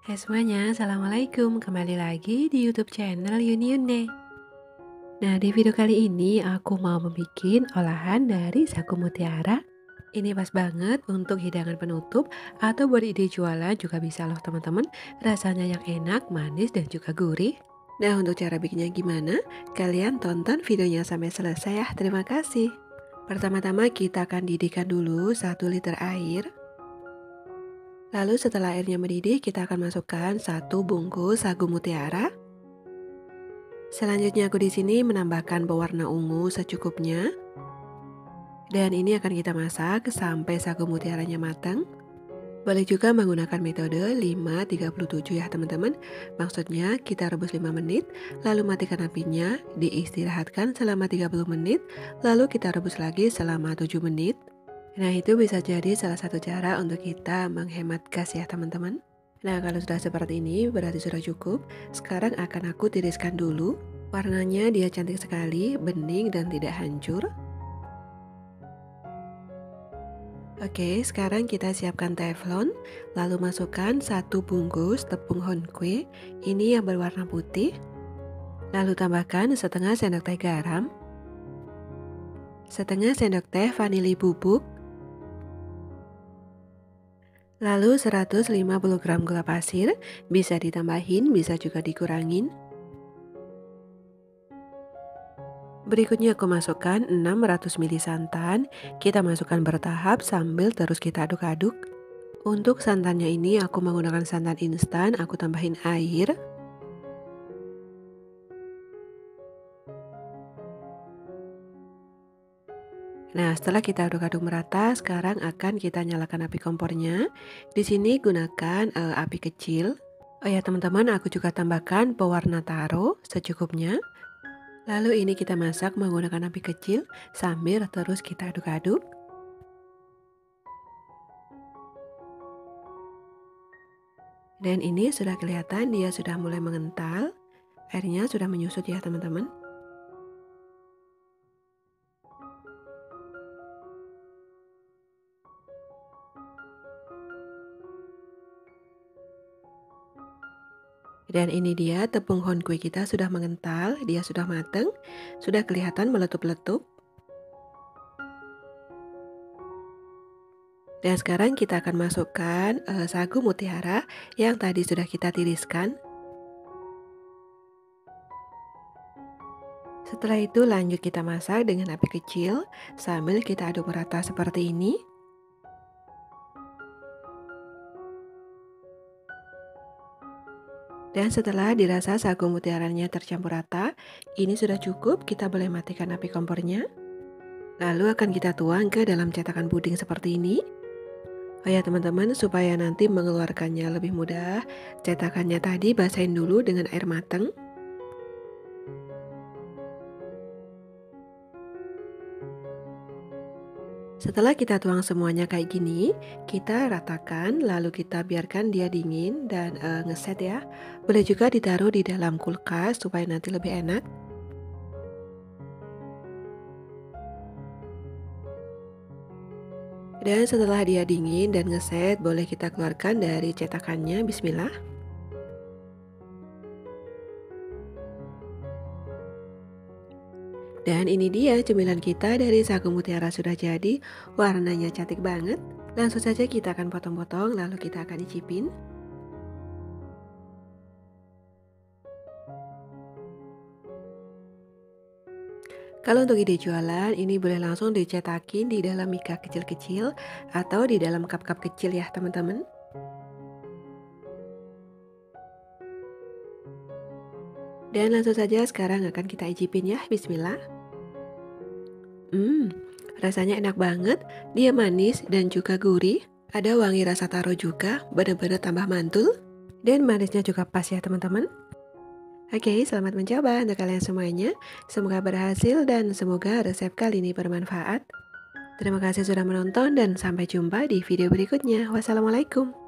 Hai semuanya, Assalamualaikum. Kembali lagi di youtube channel Yuni Nah di video kali ini aku mau membuat olahan dari sagu mutiara. Ini pas banget untuk hidangan penutup Atau buat ide jualan juga bisa loh teman-teman. Rasanya yang enak, manis dan juga gurih. Nah untuk cara bikinnya gimana? Kalian tonton videonya sampai selesai ya. Terima kasih. Pertama-tama kita akan didihkan dulu 1 liter air Lalu setelah airnya mendidih, kita akan masukkan satu bungkus sagu mutiara. Selanjutnya aku di sini menambahkan pewarna ungu secukupnya. Dan ini akan kita masak sampai sagu mutiaranya matang. Boleh juga menggunakan metode 537 ya teman-teman. Maksudnya kita rebus 5 menit, lalu matikan apinya, diistirahatkan selama 30 menit, lalu kita rebus lagi selama 7 menit. Nah itu bisa jadi salah satu cara untuk kita menghemat gas ya teman-teman. Nah kalau sudah seperti ini berarti sudah cukup. Sekarang akan aku tiriskan dulu. Warnanya dia cantik sekali, bening dan tidak hancur. Oke, sekarang kita siapkan teflon, lalu masukkan satu bungkus tepung kue. ini yang berwarna putih. Lalu tambahkan setengah sendok teh garam, setengah sendok teh vanili bubuk, Lalu 150 gram gula pasir, bisa ditambahin, bisa juga dikurangin. Berikutnya aku masukkan 600 ml santan, kita masukkan bertahap sambil terus kita aduk-aduk. Untuk santannya ini aku menggunakan santan instan, aku tambahin air. Nah, setelah kita aduk-aduk merata, sekarang akan kita nyalakan api kompornya. Di sini gunakan uh, api kecil. Oh ya, teman-teman, aku juga tambahkan pewarna taro secukupnya. Lalu ini kita masak menggunakan api kecil sambil terus kita aduk-aduk. Dan ini sudah kelihatan dia sudah mulai mengental. Airnya sudah menyusut ya teman-teman. Dan ini dia tepung kue kita sudah mengental, dia sudah mateng, sudah kelihatan meletup-letup. Dan sekarang kita akan masukkan uh, sagu mutiara yang tadi sudah kita tiriskan. Setelah itu lanjut kita masak dengan api kecil sambil kita aduk merata seperti ini. Dan setelah dirasa sagu mutiaranya tercampur rata, ini sudah cukup, kita boleh matikan api kompornya. Lalu akan kita tuang ke dalam cetakan puding seperti ini. Oh ya teman-teman, supaya nanti mengeluarkannya lebih mudah, cetakannya tadi basahin dulu dengan air matang. Setelah kita tuang semuanya kayak gini, kita ratakan lalu kita biarkan dia dingin dan uh, ngeset ya. Boleh juga ditaruh di dalam kulkas supaya nanti lebih enak. Dan setelah dia dingin dan ngeset, boleh kita keluarkan dari cetakannya. Bismillah. Dan ini dia cemilan kita dari sagu mutiara sudah jadi, warnanya cantik banget. Langsung saja kita akan potong-potong lalu kita akan icipin. Kalau untuk ide jualan, ini boleh langsung dicetakin di dalam mika kecil-kecil atau di dalam cup-cup kecil ya teman-teman. Dan langsung saja sekarang akan kita icipin ya, bismillah. Hmm, rasanya enak banget, dia manis dan juga gurih. Ada wangi rasa taro juga, benar-benar tambah mantul. Dan manisnya juga pas ya teman-teman. Oke, selamat mencoba untuk kalian semuanya. Semoga berhasil dan semoga resep kali ini bermanfaat. Terima kasih sudah menonton dan sampai jumpa di video berikutnya. Wassalamualaikum.